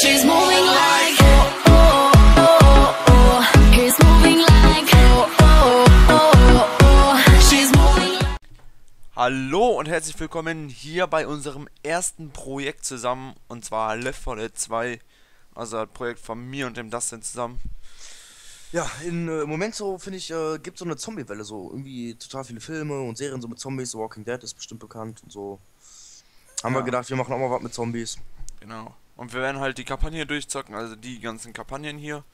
She's moving like oh oh oh oh. He's moving like oh oh oh oh. She's moving like Hallo und herzlich willkommen hier bei unserem ersten Projekt zusammen und zwar Left 4 Dead 2, also das Projekt von mir und dem Dustin zusammen. Ja, in, äh, im Moment so, finde ich, äh, gibt so eine Zombie-Welle, so irgendwie total viele Filme und Serien so mit Zombies, The Walking Dead ist bestimmt bekannt und so. Haben Ja. wir gedacht, wir machen auch mal was mit Zombies. Genau. Und wir werden halt die Kampagne durchzocken, also die ganzen Kampagnen hier.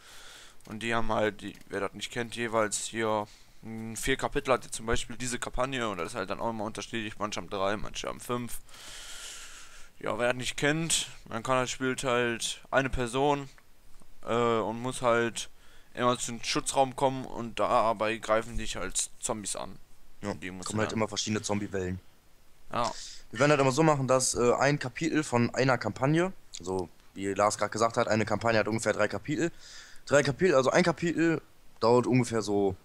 Und die haben halt, die, wer das nicht kennt, jeweils hier vier Kapitel hat zum Beispiel diese Kampagne und das ist halt dann auch immer unterschiedlich, manche haben drei, manche haben fünf. Ja, wer das nicht kennt, man kann halt spielt halt eine Person äh, und muss halt immer zu einem Schutzraum kommen und dabei greifen dich halt Zombies an. Ja, Die kommen halt immer verschiedene Zombie-Wellen. Ja, Wir werden halt immer so machen, dass äh, ein Kapitel von einer Kampagne, also wie Lars gerade gesagt hat, eine Kampagne hat ungefähr drei Kapitel. Drei Kapitel, also ein Kapitel dauert ungefähr so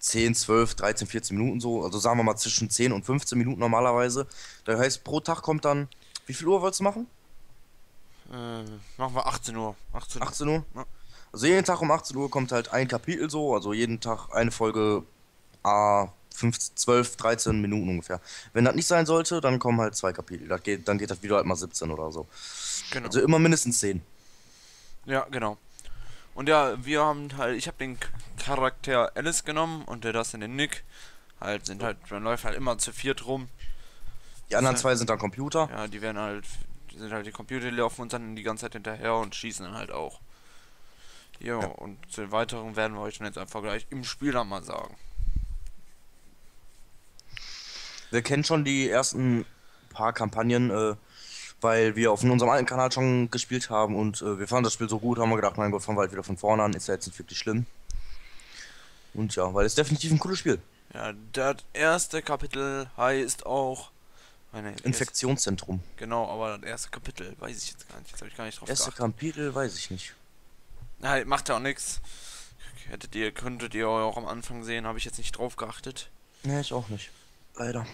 10, 12, 13, 14 Minuten so. Also sagen wir mal zwischen 10 und 15 Minuten normalerweise. Das heißt, pro Tag kommt dann, wie viel Uhr wolltest du machen? äh, machen wir 18 Uhr. 18 Uhr. 18 Uhr? Ja. Also jeden Tag um 18 Uhr kommt halt ein Kapitel so, also jeden Tag eine Folge A 15, 12, 13 Minuten ungefähr. Wenn das nicht sein sollte, dann kommen halt zwei Kapitel. Das geht, dann geht das wieder halt mal 17 oder so. Genau. Also immer mindestens 10. Ja, genau. Und ja, wir haben halt, ich habe den Charakter Alice genommen und der das in den Nick. Halt sind halt, man läuft halt immer zu viert rum. Die anderen zwei sind dann Computer. Ja, die werden halt, die sind halt die Computer, die laufen uns dann die ganze Zeit hinterher und schießen dann halt auch. Jo, Ja. und zu den weiteren werden wir euch dann jetzt einfach gleich im Spiel dann mal sagen. Wir kennen schon die ersten paar Kampagnen, äh, weil wir auf unserem alten Kanal schon gespielt haben und äh, wir fanden das Spiel so gut, haben wir gedacht, mein Gott, fangen wir halt wieder von vorne an, ist ja jetzt nicht wirklich schlimm. Und ja, weil es definitiv ein cooles Spiel. Ja, das erste Kapitel heißt auch. Meine, Infektionszentrum. Genau, aber das erste Kapitel weiß ich jetzt gar nicht. Jetzt habe ich gar nicht drauf Erste geachtet. Kapitel weiß ich nicht. Na, macht ja auch nichts. Hättet ihr, könntet ihr auch am Anfang sehen, habe ich jetzt nicht drauf geachtet. Nee, ich auch nicht. Leider.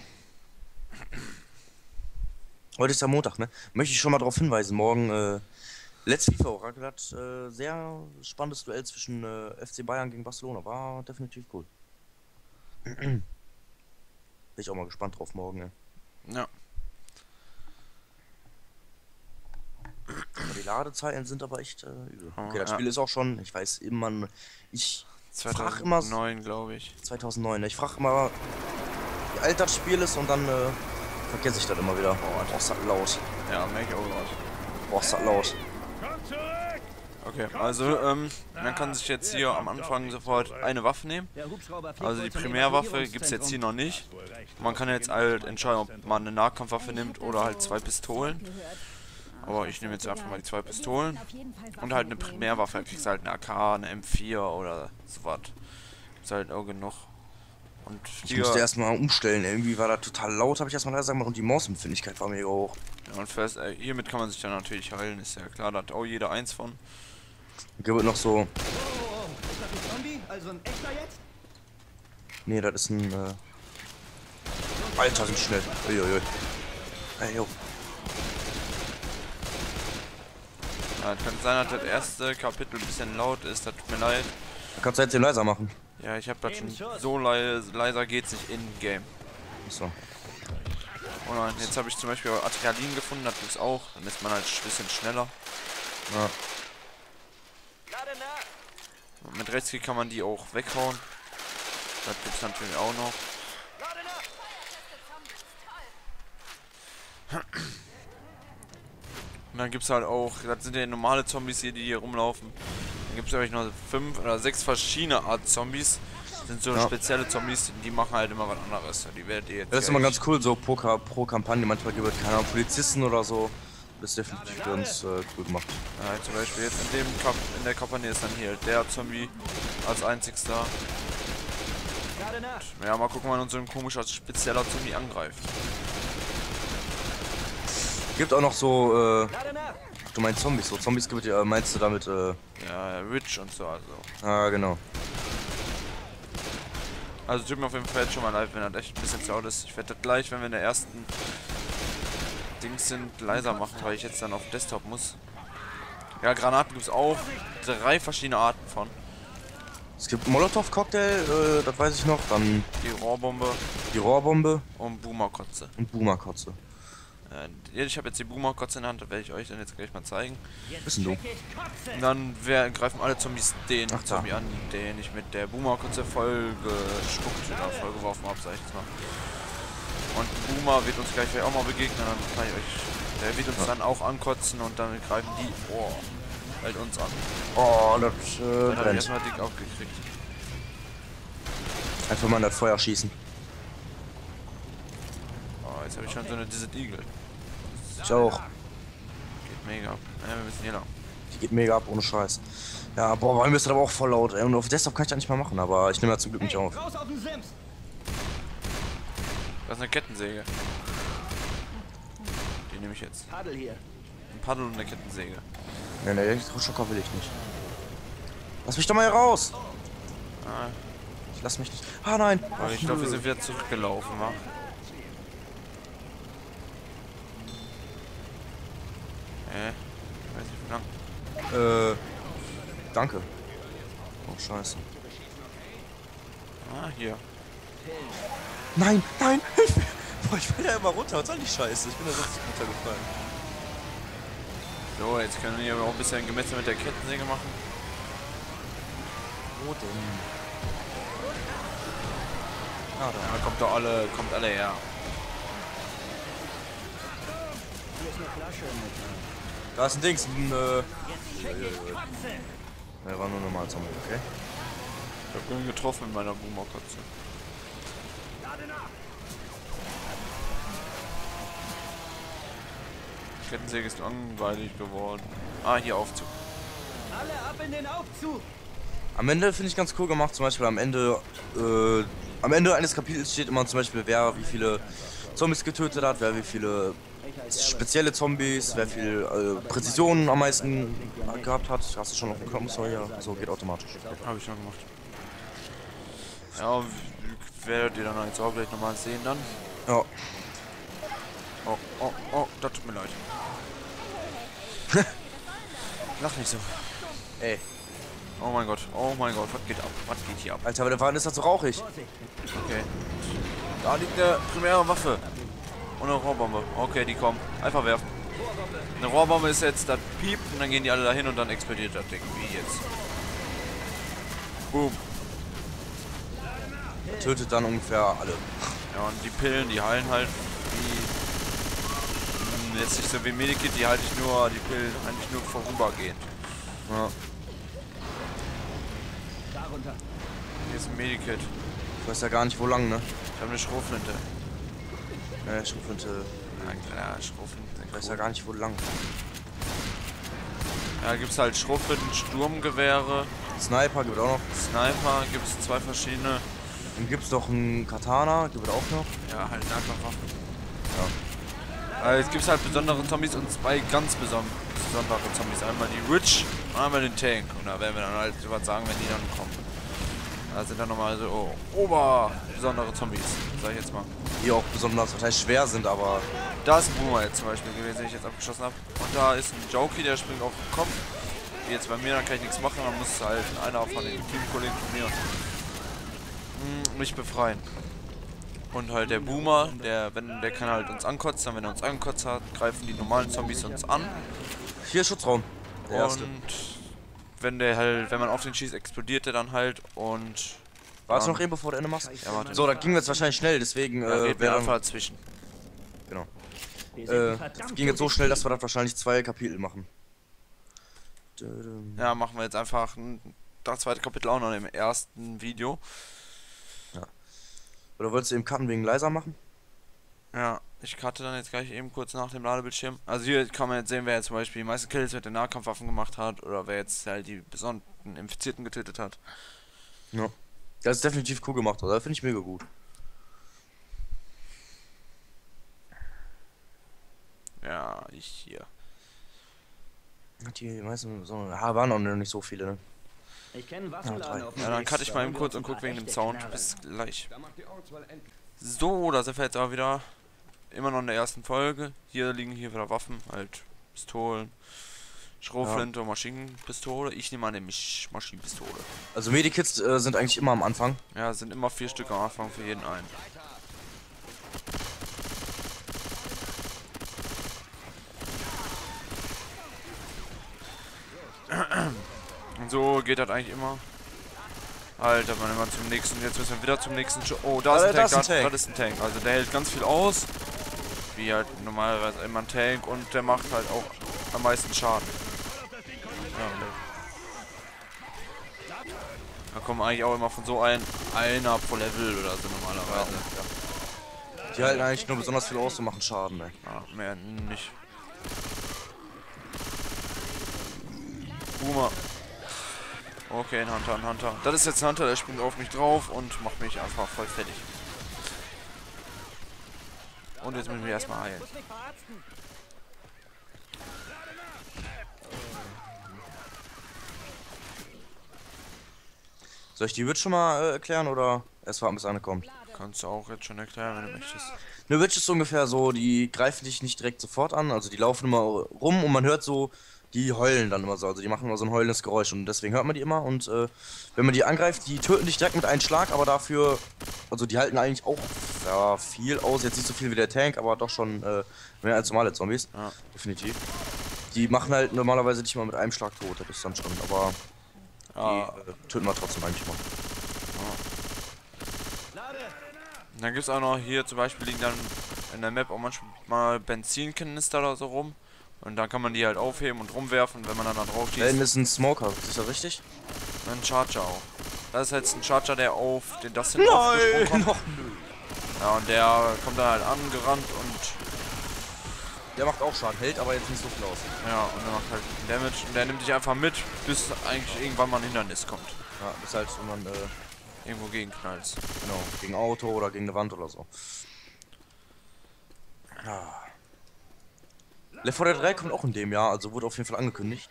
Heute ist ja Montag, ne? Möchte ich schon mal darauf hinweisen. Morgen, äh, Let's FIFA Orakel hat äh, sehr spannendes Duell zwischen äh, FC Bayern gegen Barcelona. War definitiv cool. Bin ich auch mal gespannt drauf morgen, ne? Ja. Aber die Ladezeiten sind aber echt äh, übel. Oh, Okay, das ja. Spiel ist auch schon, ich weiß immer, ich frag immer so- 2009, glaube ich. 2009, ne? Ich frage immer, alt das Spiel ist und dann äh, vergesse ich das immer wieder. Boah, ist das laut. Ja, merke ich auch gerade. Boah, ist das laut. Okay, also, ähm, man kann sich jetzt hier am Anfang sofort eine Waffe nehmen. Also die Primärwaffe gibt es jetzt hier noch nicht. Man kann jetzt halt entscheiden, ob man eine Nahkampfwaffe nimmt oder halt zwei Pistolen. Aber ich nehme jetzt einfach mal die zwei Pistolen. Und halt eine Primärwaffe. Kriegst halt eine AK, eine M4 oder sowas. Gibt's halt auch genug. Und Ich musste erstmal umstellen. Irgendwie war das total laut, habe ich erstmal gemacht und die Mausempfindlichkeit war mega hoch. ja, und first, äh, hiermit kann man sich dann natürlich heilen, ist ja klar, da hat auch jeder eins von. Hier wird noch so. Zombie? Also ein echter jetzt? Nee, das ist ein. Äh... Alter, sind schnell. Uiuiui. Ey, yo. Ja, kann sein, dass das erste Kapitel ein bisschen laut ist, das tut mir leid. Da kannst du jetzt den leiser machen. Ja, ich habe das schon so leise, leiser geht's nicht in-game. Achso. Oder jetzt habe ich zum Beispiel Adrenalin gefunden, das gibt's auch. Dann ist man halt ein bisschen schneller. Ja. Mit Rechtsklick kann man die auch weghauen. Das gibt's natürlich auch noch. Und dann gibt's halt auch, das sind ja normale Zombies hier, die hier rumlaufen. Dann gibt's glaube ich noch fünf oder sechs verschiedene Art Zombies. Das sind so Ja. spezielle Zombies, die machen halt immer was anderes. Die werdet ihr jetzt Das ist immer ganz cool, so pro, pro Kampagne. Manchmal gibt es keine Ahnung, Polizisten oder so. Das ist definitiv ganz äh, cool gemacht. Ja, zum Beispiel jetzt in dem Kap in der Kampagne ist dann hier der Zombie als einzigster. Ja, mal gucken, wann uns so ein komischer spezieller Zombie angreift. Gibt auch noch so, äh. Ach, du meinst Zombies, so Zombies gibt es, äh, meinst du damit, äh, Ja, Rich und so, also. ah, genau. Also tut mir auf jeden Fall jetzt schon mal leid, wenn das echt ein bisschen zu laut ist. Ich werde das gleich, wenn wir in der ersten Dings sind, leiser machen, weil ich jetzt dann auf Desktop muss. Ja, Granaten gibt es auch drei verschiedene Arten von. Es gibt Molotow-Cocktail, äh, das weiß ich noch. Dann Die Rohrbombe die Rohrbombe und Boomerkotze. und Boomerkotze. Äh, ich habe jetzt die Boomerkotze in der Hand, das werde ich euch dann jetzt gleich mal zeigen. Wissen du? Und dann wer, greifen alle Zombies den Ach, da. Zombie an, den ich mit der Boomerkotze voll gespuckt oder voll geworfen habe, sag ich jetzt mal. Und Boomer wird uns gleich vielleicht auch mal begegnen, dann kann ich euch. Der wird uns dann auch ankotzen und dann greifen die oh, halt uns an. Oh, das äh, Dann habe ich brennt. erstmal dick aufgekriegt. Einfach mal in das Feuer schießen. Oh, jetzt habe ich schon so eine Desert Eagle. Ich auch. Geht mega. Ja, wir müssen hier lang. Die geht mega ab, ohne Scheiß. Ja, boah, bei mir ist das aber auch voll laut. Ey. Und auf Desktop kann ich das nicht mal machen, aber ich nehme ja zum Glück nicht Hey, auf. raus auf den Sims! Das ist eine Kettensäge. Die nehme ich jetzt. Paddel hier. Ein Paddel und eine Kettensäge. Nee, nee, Elektroschocker will ich nicht. Lass mich doch mal hier raus! Ah, Ich lass mich nicht. Ah nein! aber ich glaube, wir sind wieder zurückgelaufen, wa? Äh, weiß nicht wie lang. Äh. Danke. Oh, scheiße. Ah, hier. Nein, nein! Hilf mir! Boah, ich fall da immer runter. Was soll die Scheiße? Ich bin da sonst runtergefallen. So, jetzt können wir hier auch ein bisschen Gemetzel mit der Kettensäge machen. Wo denn? Ah, Ja, kommt doch alle, kommt alle her. Hier ist eine Flasche mit. Da. Ist ein Dings. Ein, äh. Der war nur normal Zombie, okay? Ich hab ihn getroffen mit meiner nach! Kettensäge ist langweilig geworden. Ah, hier Aufzug. Alle ab in den Aufzug! Am Ende finde ich ganz cool gemacht, zum Beispiel am Ende, äh, am Ende eines Kapitels steht immer zum Beispiel, wer wie viele Zombies getötet hat, wer wie viele. Spezielle Zombies, wer viel äh, Präzision am meisten gehabt hat. Hast du schon auf dem Knopf? So, ja, so geht automatisch. Habe ich schon gemacht. Ja, werdet ihr dann jetzt auch gleich nochmal sehen dann. Ja, Oh, oh, oh, das tut mir leid. Lach nicht so. ey, Oh mein Gott, oh mein Gott, was geht ab? Was geht hier ab? Alter, aber der Wagen ist das so rauchig. Okay. Da liegt eine primäre Waffe. Und eine Rohrbombe. Okay, die kommen. Einfach werfen. Eine Rohrbombe ist jetzt, das piept und dann gehen die alle dahin und dann explodiert das Ding. Wie jetzt. Boom. Tötet dann ungefähr alle. Ja, und die Pillen, die heilen halt wie. Hm, Jetzt nicht so wie Medikit, die halte ich nur, die Pillen eigentlich nur vorübergehend. Ja. Darunter! Hier ist ein Medikit. Ich weiß ja gar nicht, wo lang, ne? Ich habe eine Schrotflinte. Ne, Schrotflinte. Ja klar, Schrotflinte. Ich weiß ja gar nicht, wo lang. Ja, gibt's halt Schrotflinten, Sturmgewehre, Sniper gibt es auch noch. Sniper, gibt's zwei verschiedene. Dann gibt es doch einen Katana, gibt es auch noch. Ja, halt Nahkampfwaffen. Ja. Also es gibt halt besondere Zombies und zwei ganz beson besondere Zombies. Einmal die Witch und einmal den Tank. Und da werden wir dann halt was sagen, wenn die dann kommen. Da sind dann nochmal so oh, ober besondere Zombies, sag ich jetzt mal. Die auch besonders, heißt schwer sind, aber Da ist ein Boomer jetzt zum Beispiel gewesen, den ich jetzt abgeschossen habe. Und da ist ein Jokey, der springt auf den Kopf. Wie Jetzt bei mir, dann kann ich nichts machen, dann muss halt einer von den Teamkollegen von mir mm, mich befreien. Und halt der Boomer, der, wenn, der kann halt uns ankotzen, dann wenn er uns ankotzt hat, greifen die normalen Zombies uns an. hier Schutzraum. Der erste. Wenn der halt, wenn man auf den schießt, explodiert der dann halt und Warte dann- noch eben, bevor du Ende machst? Ja, warte. So, da ging jetzt wahrscheinlich schnell, deswegen da äh, wir einfach dazwischen. genau. Äh, ging jetzt so schnell, dass wir das wahrscheinlich zwei Kapitel machen. Ja, machen wir jetzt einfach ein, das zweite Kapitel auch noch im ersten Video. Oder wolltest du eben Karten wegen leiser machen? Ja, ich cutte dann jetzt gleich eben kurz nach dem Ladebildschirm. Also hier kann man jetzt sehen, wer jetzt zum Beispiel die meisten Kills mit den Nahkampfwaffen gemacht hat oder wer jetzt halt die besonderen Infizierten getötet hat. Ja. Das ist definitiv cool gemacht, oder? Finde ich mega gut. Ja, ich hier. Die meisten, so, ja, waren auch noch nicht so viele, ne? Ich kenne Waffenladen Ja, Ja, dann cutte ich mal eben kurz und guck wegen dem Sound. Bis gleich. So, da sind wir jetzt auch wieder. Immer noch in der ersten Folge. Hier liegen hier wieder Waffen, halt Pistolen, Schrotflinte und Maschinenpistole. Ich nehme an, nämlich Maschinenpistole. Also Medikits äh, sind eigentlich immer am Anfang. Ja, sind immer vier Stück am Anfang für jeden einen. Und so geht das eigentlich immer. Alter, man immer zum nächsten. Jetzt müssen wir wieder zum nächsten. Schu oh, da ist, Äh, ein da Tank, ist ein da, Tank. das ist ein Tank. Also der hält ganz viel aus. Wie halt normalerweise immer ein Tank. Und der macht halt auch am meisten Schaden. Ja, ne. Da kommen eigentlich auch immer von so ein einer pro Level oder so normalerweise. Die halten eigentlich nur besonders viel aus und machen Schaden, ey. Ja, mehr nicht. Boomer. Okay, ein Hunter, ein Hunter. Das ist jetzt ein Hunter, der springt auf mich drauf und macht mich einfach voll fertig. Und jetzt müssen wir erstmal heilen. Soll ich die Witch schon mal äh, erklären oder erst warten bis eine kommt? Kannst du auch jetzt schon erklären, wenn du möchtest. Eine Witch ist ungefähr so, die greifen dich nicht direkt sofort an, also die laufen immer rum und man hört so, die heulen dann immer so, also die machen immer so ein heulendes Geräusch und deswegen hört man die immer und äh, wenn man die angreift, die töten dich direkt mit einem Schlag, aber dafür, also die halten eigentlich auch ja, viel aus, jetzt nicht so viel wie der Tank, aber doch schon äh, mehr als normale Zombies, Ja. definitiv. Die machen halt normalerweise nicht mal mit einem Schlag tot, das ist dann schon, aber die Ah, äh, töten wir trotzdem eigentlich mal. dann gibt es auch noch hier zum Beispiel liegen dann in der Map auch manchmal Benzinkanister oder so rum. Und dann kann man die halt aufheben und rumwerfen, wenn man dann da drauf Da hinten schießt. ist ein Smoker, ist das richtig? Ein Charger auch. Das ist jetzt ein Charger, der auf den Dustin aufgesprungen kommt. noch Ja, und der kommt dann halt angerannt und Der macht auch Schaden, hält aber jetzt nicht so viel aus. ja, und der macht halt Damage und der nimmt dich einfach mit, bis eigentlich irgendwann mal ein Hindernis kommt. Ja, ist halt, wenn man, äh, Irgendwo gegenknallt. genau, gegen Auto oder gegen eine Wand oder so. Ja. Left 4 Dead 3 kommt auch in dem Jahr, also wurde auf jeden Fall angekündigt.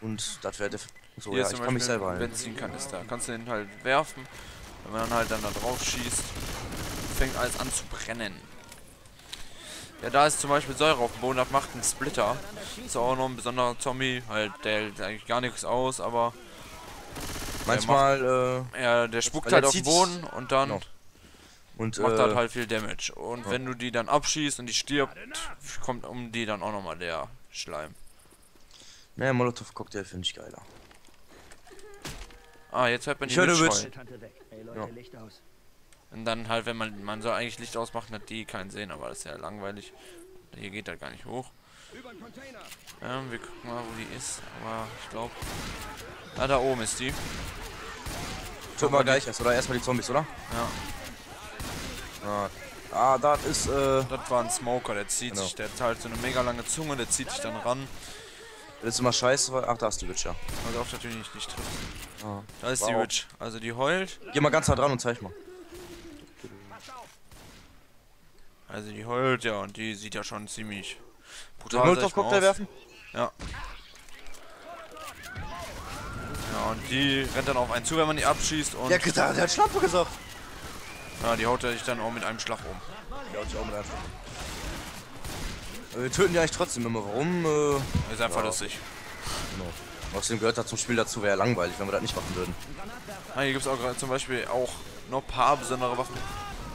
Und das wäre so, Hier ja, ich kann mich selber ein. Benzinkanister. Kannst du den halt werfen, wenn man dann halt dann da drauf schießt, fängt alles an zu brennen. Ja, da ist zum Beispiel Säure auf dem Boden, das macht einen Splitter. Ist auch noch ein besonderer Zombie, halt, der hält eigentlich gar nichts aus, aber Manchmal, äh, ja, der spuckt halt auf den Boden und dann Genau. Und, macht äh, halt halt viel Damage. Und wenn du die dann abschießt und die stirbt, kommt um die dann auch nochmal der Schleim. ne, Molotov-Cocktail finde ich geiler. Ah, jetzt hört man die Ja. Licht aus. Und dann halt, wenn man, man soll eigentlich Licht ausmachen, hat die keinen sehen, aber das ist ja langweilig. Hier geht halt gar nicht hoch. Ähm, wir gucken mal, wo die ist, aber ich glaube... Ah, da oben ist die. Töten wir gleich erst, oder? Erstmal die Zombies, oder? Ja, Ah, ah das ist, äh, das war ein Smoker, der zieht Genau. sich, der hat halt so eine mega lange Zunge, der zieht sich dann ran. das ist immer scheiße, weil, ach, da ist die Witch, ja. Also auf natürlich nicht, nicht trifft. Ah. Da ist die. Witch. Also die heult. Geh mal ganz nah dran und zeig mal. Also die heult ja und die sieht ja schon ziemlich brutal mal, Molotov-Cocktail aus. werfen? Ja. Ja, und die rennt dann auf einen zu, wenn man die abschießt und Der, der, der hat Schlampe gesagt. Ja, die haut er sich dann auch mit einem Schlag um. Ja, ich auch mit einem Schlampe. Äh, Wir töten die eigentlich trotzdem immer. Warum? Äh, Ist einfach Ja. lustig. genau. Außerdem gehört das zum Spiel dazu, wäre ja langweilig, wenn wir das nicht machen würden. Ah, hier gibt es auch gerade zum Beispiel auch noch ein paar besondere Waffen.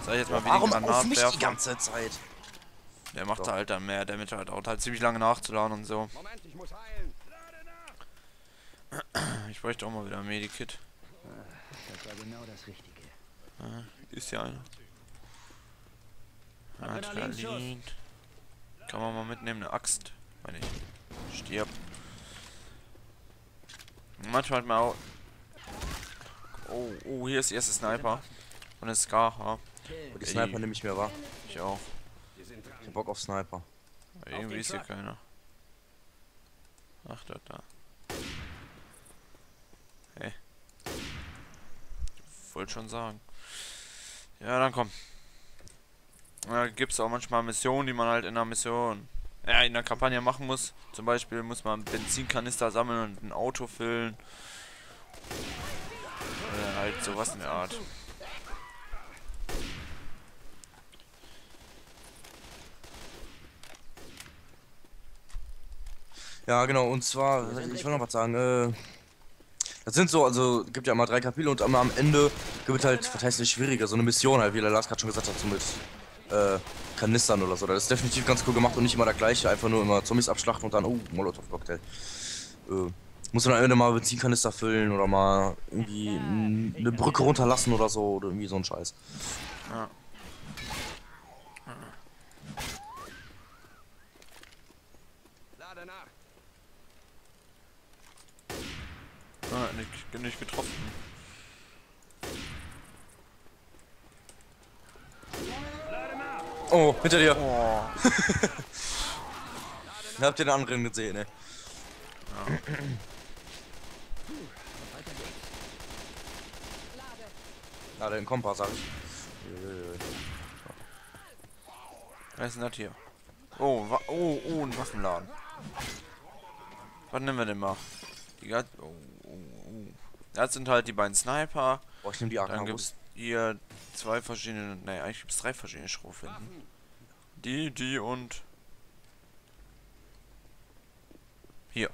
Sag ich jetzt mal wie Warum auf mich die ganze Zeit? Der macht So. da halt dann mehr Damage halt dauert halt ziemlich lange nachzuladen und so. Moment, ich muss heilen. Ich bräuchte auch mal wieder ein Medikit. Das war genau das Richtige. Ist ja einer. Adrenalin. Kann man mal mitnehmen, eine Axt. Meine ich. Stirb. Manchmal hat man auch. Oh, oh, hier ist die erste Sniper. Von der Skaha. Und die. Sniper nehme ich mir wahr. Ich auch. Ich hab Bock auf Sniper. Aber irgendwie ist hier keiner. Ach, da, da. Hey. Wollte schon sagen. Ja, dann komm. Da gibt es auch manchmal Missionen, die man halt in einer Mission, ja, in der Kampagne machen muss. Zum Beispiel muss man Benzinkanister sammeln und ein Auto füllen. Oder halt sowas in der Art. Ja, genau, und zwar, ich will noch was sagen, äh, das sind so, also, gibt ja immer drei Kapitel und immer am Ende gibt es halt, was heißt nicht schwieriger, so eine Mission halt, wie der Lars gerade schon gesagt hat, so mit, äh, Kanistern oder so. Das ist definitiv ganz cool gemacht und nicht immer der gleiche, einfach nur immer Zombies abschlachten und dann, oh, Molotov-Cocktail. Äh, muss man am Ende mal Benzinkanister füllen oder mal irgendwie eine Brücke runterlassen oder so, oder irgendwie so ein Scheiß. Ja. Ah, nicht, nicht getroffen. Oh, hinter dir! Oh. Habt ihr den anderen gesehen, ne? Ja, den Kompass sag ich. Wer ist denn das hier? Oh, oh, oh, ein Waffenladen. Was nehmen wir denn mal? Die ganz. Oh, oh. Das sind halt die beiden Sniper. Boah, ich nehm die Dann AK gibt es hier zwei verschiedene. Ne, eigentlich gibt es drei verschiedene Schrotflinten. Die, die und. Hier.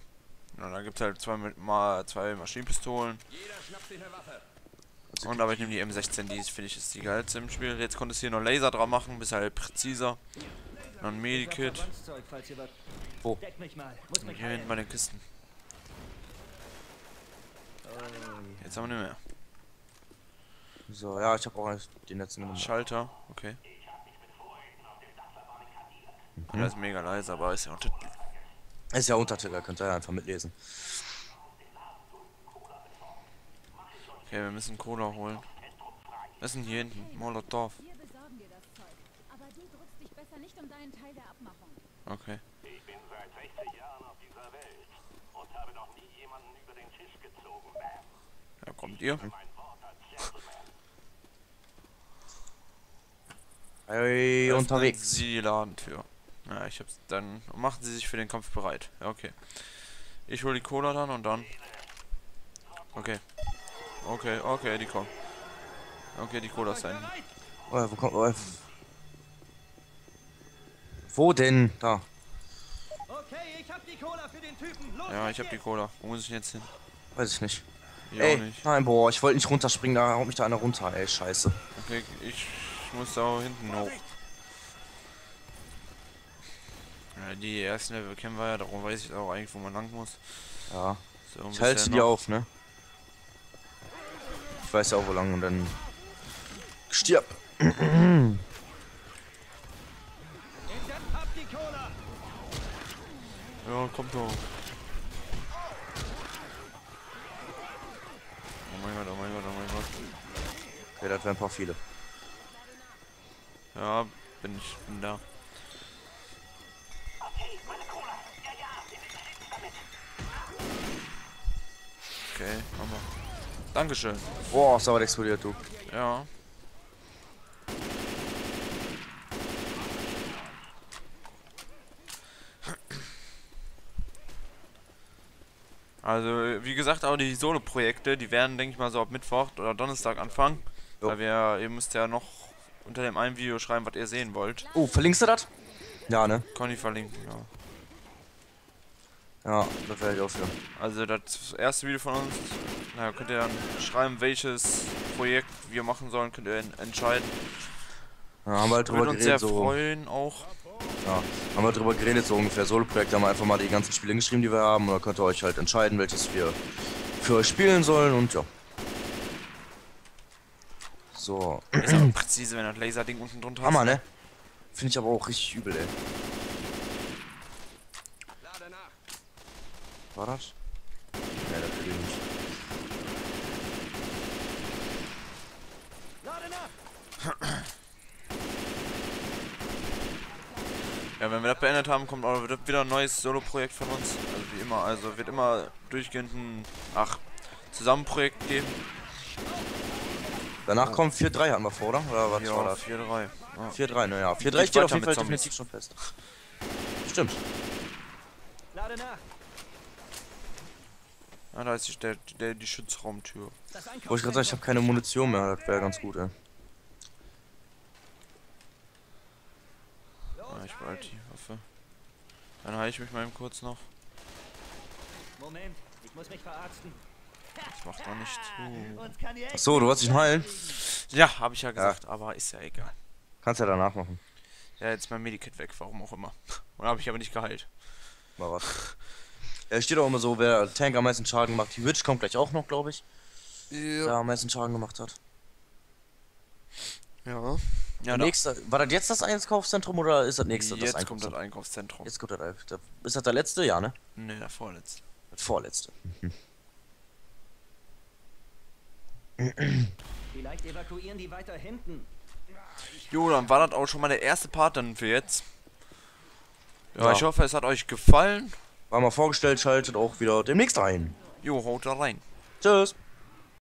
Und dann gibt es halt zwei, mit- mal zwei Maschinenpistolen. Und aber ich nehme die M16, die ist, finde ich, ist die geilste im Spiel. Jetzt konntest du hier noch Laser dran machen, bis halt präziser. Noch ein Medikit. Wo? Mich Hier hinten bei den Kisten. Jetzt haben wir nicht mehr. So, ja, ich hab auch den letzten genommen. Schalter, okay. Ja, das ist mega leise, aber ist ja unter. Ist ja Untertitel, könnt ihr einfach mitlesen. Okay, wir müssen Cola holen. Was ist denn hier hinten? Molotov. Wir besorgen dir das Zeug. Aber du drückst dich besser nicht um deinen Teil der Abmachung. Okay. Ich bin seit 60 Jahren auf dieser Welt und habe noch nie jemanden über den Tisch gezogen, Ma'am. Ja, kommt ihr? Hey, Öffnen unterwegs. Sie die Ladentür. Ja, ich hab's. Dann machen Sie sich für den Kampf bereit. Ja, okay. Ich hol die Cola dann und dann. Okay. Okay, okay, die kommen. Okay, die Cola ist da hinten. Oh, wo kommt. Oh, wo denn? Da. Okay, ich hab die Cola für den Typen. Los, Ja, ich hab die. Cola. Wo muss ich jetzt hin? Weiß ich nicht. Hier ey, auch nicht. nein, boah, ich wollte nicht runterspringen, da haut mich da einer runter, ey, scheiße. Okay, ich muss da hinten hoch. Ja, die ersten Level kennen wir ja, darum weiß ich auch eigentlich, wo man lang muss. Ja. So, Ich halte die noch. auf, ne? Ich weiß ja auch, wo lang und dann. Stirb! Ja, kommt doch. Oh mein Gott, oh mein Gott, oh mein Gott. Okay, das wären ein paar viele. Ja, bin ich bin da. Okay, haben wir. Dankeschön. Boah, ist aber explodiert, du. Ja. Also, wie gesagt, auch die Solo-Projekte, die werden, denke ich mal, so ab Mittwoch oder Donnerstag anfangen. Jo. Weil wir, ihr müsst ja noch unter dem einen Video schreiben, was ihr sehen wollt. Oh, verlinkst du das? Ja, ne? Conny verlinken, ja. Ja, das werde ich auch für. Also das erste Video von uns, naja, könnt ihr dann schreiben, welches Projekt wir machen sollen, könnt ihr en entscheiden. Ja, haben wir halt Würde drüber uns sehr so. freuen auch. Ja, haben wir drüber geredet, so ungefähr. Solo-Projekt haben wir einfach mal die ganzen Spiele geschrieben, die wir haben. Und dann könnt ihr euch halt entscheiden, welches wir für euch spielen sollen und ja. So. Ist aber präzise, wenn das Laserding unten drunter Hammer, ist. ne? Finde ich aber auch richtig übel, ey. War das? Ne, das will ich nicht. Lade nach. Ja, wenn wir das beendet haben, kommt auch wieder ein neues Solo-Projekt von uns. Also wie immer, also wird immer durchgehend ein, ach, Zusammenprojekt geben. Danach kommt 4-3 hatten wir vor, oder? Oder was war Ja, das? 4-3. Ja. 4-3, naja. 4-3 Geht steht auf jeden Fall Zombies. definitiv schon fest. Stimmt. Lade nach. ja, da ist die, der, der, die Schutzraumtür. Wo ich gerade sagen, ich habe keine Munition mehr, das wäre ganz gut, ey. Ich behalte die Waffe. Dann heile ich mich mal eben kurz noch. Moment, ich muss mich verarzten. Das macht doch nicht zu. Achso, du wolltest dich heilen? Ja, habe ich ja gesagt, aber ist ja egal. Kannst ja danach machen. Ja, jetzt mein Medikit weg, warum auch immer. Und habe ich aber nicht geheilt. Mal was. Ja, steht auch immer so, wer Tank am meisten Schaden gemacht. Die Witch kommt gleich auch noch, glaube ich. Ja. Der am meisten Schaden gemacht hat. Ja. Ja, da, nächste, war das jetzt das Einkaufszentrum oder ist das nächste das jetzt kommt das Einkaufszentrum? Einkaufszentrum. Jetzt kommt das, Ein- das. Ist das der letzte? Ja, ne? Ne, der vorletzte. Das vorletzte. Vielleicht evakuieren die weiter hinten. Jo, dann war das auch schon mal der erste Part dann für jetzt. Ja, Ja. ich hoffe, es hat euch gefallen. War mal vorgestellt, schaltet auch wieder demnächst ein. Jo, haut da rein. Tschüss.